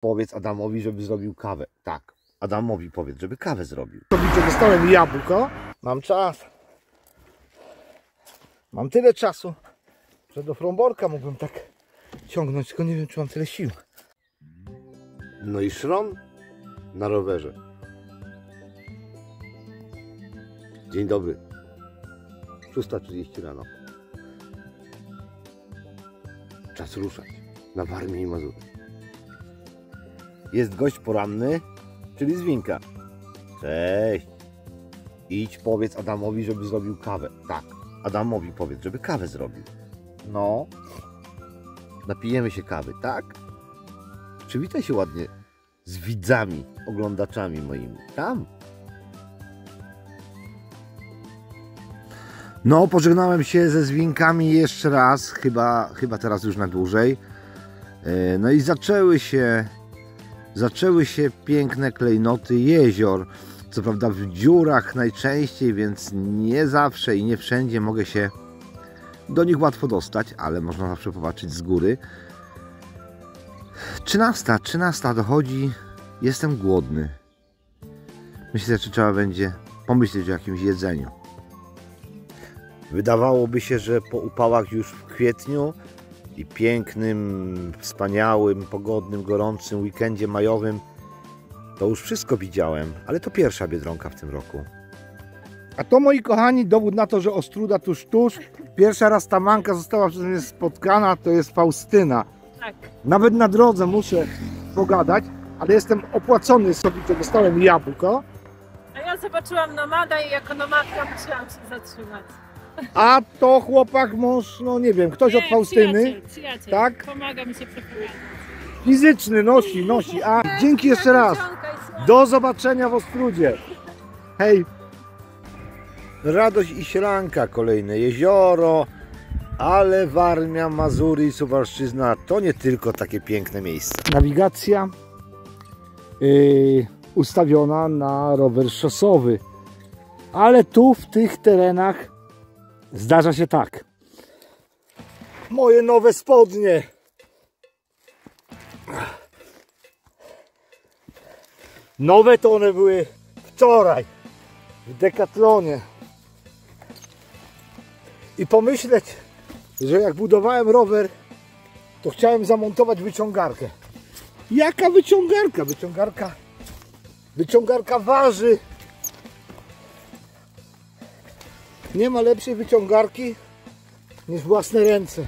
Powiedz Adamowi, żeby zrobił kawę. Tak, Adamowi powiedz, żeby kawę zrobił. Robicie, dostałem jabłko. Mam czas. Mam tyle czasu, że do fromborka mógłbym tak ciągnąć, tylko nie wiem, czy mam tyle sił. No i szron na rowerze. Dzień dobry. 6.30 rano. Czas ruszać na Warmię i Mazury. Jest gość poranny, czyli zwinka. Cześć. Idź powiedz Adamowi, żeby zrobił kawę. Tak, Adamowi powiedz, żeby kawę zrobił. No. Napijemy się kawy, tak? Przywitaj się ładnie z widzami, oglądaczami moimi. Tam. No, pożegnałem się ze zwinkami jeszcze raz, chyba, chyba teraz już na dłużej. E, No i zaczęły się, zaczęły się piękne klejnoty jezior. Co prawda w dziurach najczęściej, więc nie zawsze i nie wszędzie mogę się do nich łatwo dostać, ale można zawsze popatrzeć z góry. 13, 13 dochodzi, jestem głodny. Myślę, że trzeba będzie pomyśleć o jakimś jedzeniu. Wydawałoby się, że po upałach już w kwietniu i pięknym, wspaniałym, pogodnym, gorącym weekendzie majowym to już wszystko widziałem, ale to pierwsza Biedronka w tym roku. A to, moi kochani, dowód na to, że Ostruda tuż, tuż. Pierwsza raz ta manka została przez mnie spotkana, to jest Faustyna. Tak. Nawet na drodze muszę pogadać, ale jestem opłacony sobie, że dostałem jabłko. A ja zobaczyłam nomada i jako nomadka musiałam się zatrzymać. A to chłopak, mąż, no nie wiem, ktoś od Nie, Faustyny. Przyjaciel, przyjaciel. Tak? Pomaga mi się przeprowadzać. Fizyczny nosi, nosi. A dzięki jeszcze raz. Do zobaczenia w Ostrudzie. Hej. Radość i Sielanka, kolejne jezioro, ale Warmia, Mazury i Suwalszczyzna to nie tylko takie piękne miejsca. Nawigacja yy, ustawiona na rower szosowy. Ale tu w tych terenach zdarza się tak. Moje nowe spodnie. Nowe to one były wczoraj w Decathlonie. I pomyśleć, że jak budowałem rower, to chciałem zamontować wyciągarkę. Jaka wyciągarka? Wyciągarka. Wyciągarka waży. Nie ma lepszej wyciągarki niż własne ręce.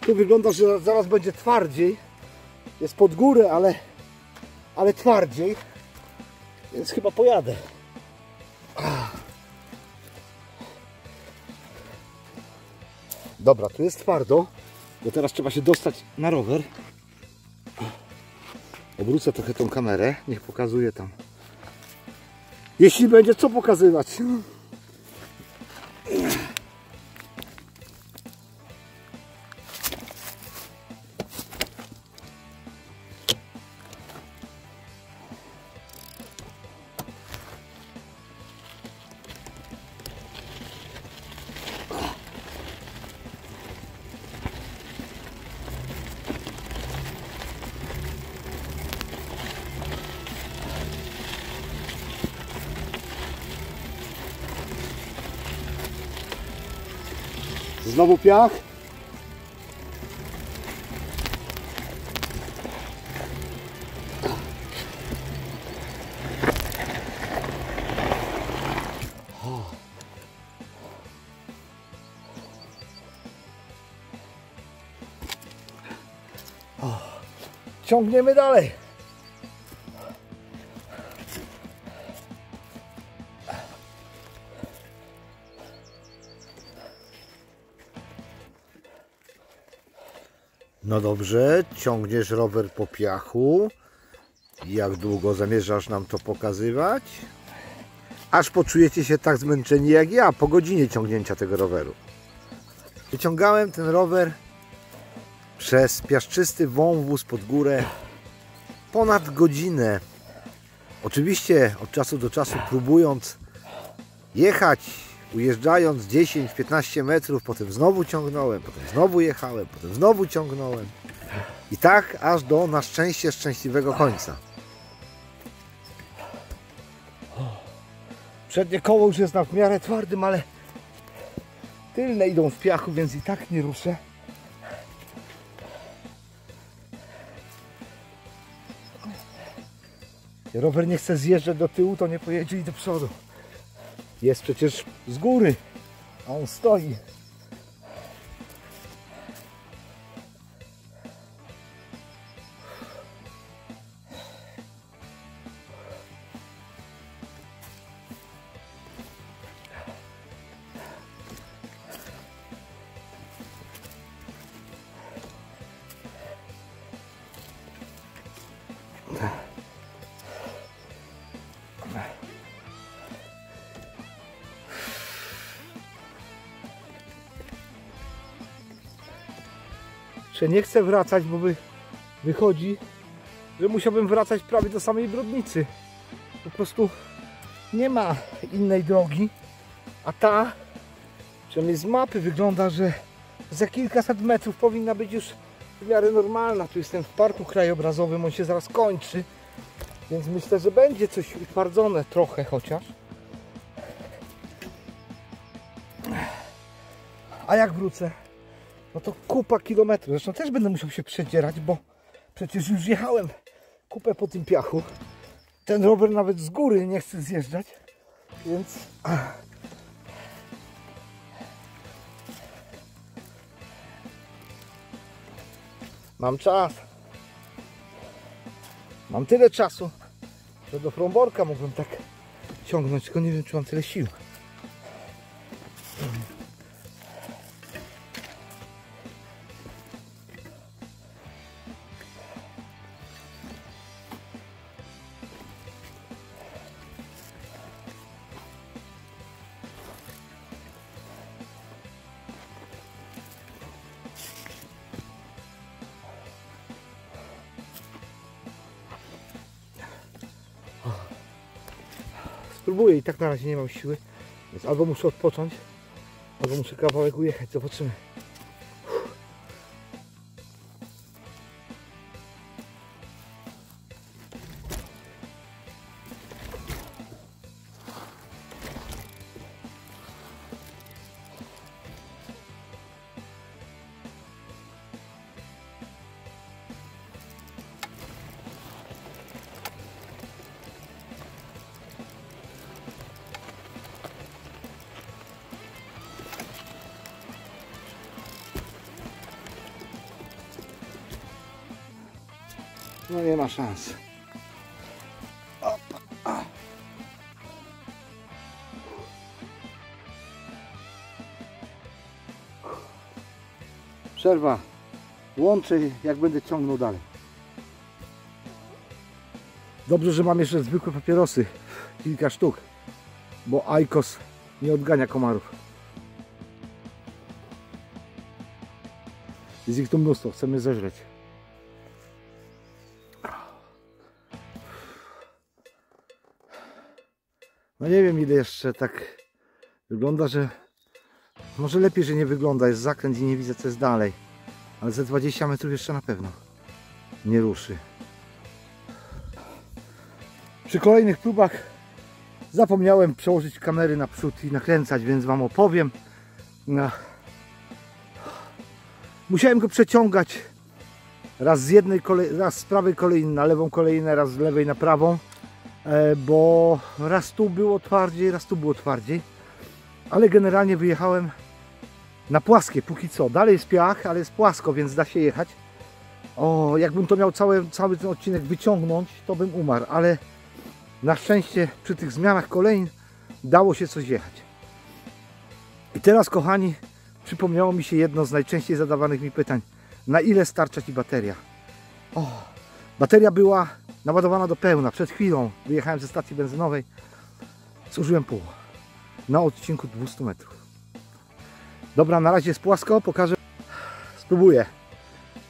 Tu wygląda, że zaraz będzie twardziej. Jest pod górę, ale, ale twardziej. Więc chyba pojadę. Dobra, tu jest twardo, bo teraz trzeba się dostać na rower. Obrócę trochę tą kamerę, niech pokazuje tam. Jeśli będzie co pokazywać. Znowu piach. Ciągniemy dalej. No dobrze, ciągniesz rower po piachu. Jak długo zamierzasz nam to pokazywać? Aż poczujecie się tak zmęczeni jak ja po godzinie ciągnięcia tego roweru. Wyciągałem ten rower przez piaszczysty wąwóz pod górę ponad godzinę. Oczywiście od czasu do czasu próbując jechać ujeżdżając 10-15 metrów, potem znowu ciągnąłem, potem znowu jechałem, potem znowu ciągnąłem. I tak aż do na szczęście szczęśliwego końca. Przednie koło już jest na w miarę twardym, ale tylne idą w piachu, więc i tak nie ruszę. Rower nie chce zjeżdżać do tyłu, to nie pojedzie i do przodu. Jest przecież z góry, a on stoi. Że nie chcę wracać, bo by wychodzi, że musiałbym wracać prawie do samej Brodnicy. Po prostu nie ma innej drogi, a ta, przynajmniej z mapy wygląda, że za kilkaset metrów powinna być już w miarę normalna. Tu jestem w parku krajobrazowym, on się zaraz kończy, więc myślę, że będzie coś utwardzone trochę chociaż. A jak wrócę? No to kupa kilometrów. Zresztą też będę musiał się przedzierać, bo przecież już jechałem kupę po tym piachu. Ten rower nawet z góry nie chce zjeżdżać, więc... Mam czas. Mam tyle czasu, że do Fromborka mógłbym tak ciągnąć, tylko nie wiem, czy mam tyle sił. Spróbuję i tak na razie nie mam siły, więc albo muszę odpocząć, albo muszę kawałek ujechać, zobaczymy. No nie ma szans. Przerwa. Łączę jak będę ciągnął dalej. Dobrze, że mam jeszcze zwykłe papierosy. Kilka sztuk. Bo Aikos nie odgania komarów. Jest ich tu mnóstwo. Chcemy zeżreć. No nie wiem ile jeszcze tak wygląda, że może lepiej, że nie wygląda. Jest zakręt i nie widzę co jest dalej. Ale ze 20 metrów jeszcze na pewno nie ruszy. Przy kolejnych próbach zapomniałem przełożyć kamery na przód i nakręcać, więc Wam opowiem. Musiałem go przeciągać raz z jednej kolei, raz z prawej kolei na lewą kolejnę, raz z lewej na prawą bo raz tu było twardziej, raz tu było twardziej ale generalnie wyjechałem na płaskie. Póki co, dalej jest piach, ale jest płasko, więc da się jechać. O, jakbym to miał cały, cały ten odcinek wyciągnąć, to bym umarł, ale na szczęście przy tych zmianach kolejn dało się coś jechać. I teraz kochani przypomniało mi się jedno z najczęściej zadawanych mi pytań. Na ile starcza Ci bateria? O, bateria była naładowana do pełna. Przed chwilą wyjechałem ze stacji benzynowej. Zużyłem pół. Na odcinku 200 metrów. Dobra, na razie jest płasko. Pokażę. Spróbuję.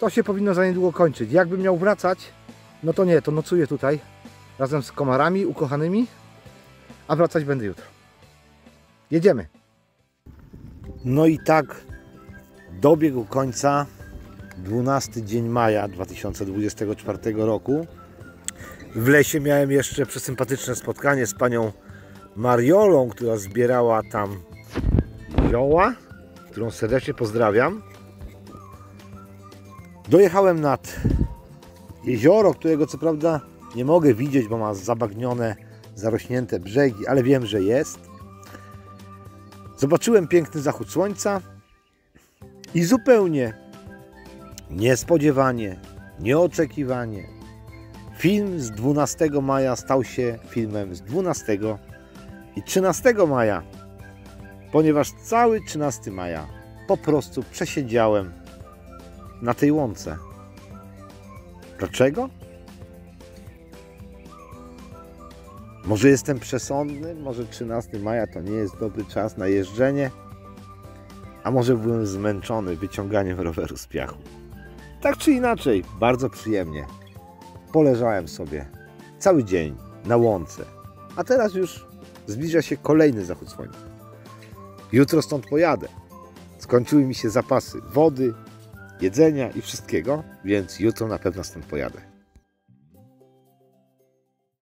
To się powinno za niedługo kończyć. Jakbym miał wracać, no to nie, to nocuję tutaj. Razem z komarami ukochanymi. A wracać będę jutro. Jedziemy. No i tak dobiegł końca 12 dzień maja 2024 roku. W lesie miałem jeszcze przesympatyczne spotkanie z panią Mariolą, która zbierała tam zioła, którą serdecznie pozdrawiam. Dojechałem nad jezioro, którego co prawda nie mogę widzieć, bo ma zabagnione, zarośnięte brzegi, ale wiem, że jest. Zobaczyłem piękny zachód słońca i zupełnie niespodziewanie, nieoczekiwanie film z 12 maja stał się filmem z 12 i 13 maja, ponieważ cały 13 maja po prostu przesiedziałem na tej łące. Dlaczego? Może jestem przesądny, może 13 maja to nie jest dobry czas na jeżdżenie, a może byłem zmęczony wyciąganiem roweru z piachu. Tak czy inaczej, bardzo przyjemnie. Poleżałem sobie cały dzień na łące, a teraz już zbliża się kolejny zachód słońca. Jutro stąd pojadę. Skończyły mi się zapasy wody, jedzenia i wszystkiego, więc jutro na pewno stąd pojadę.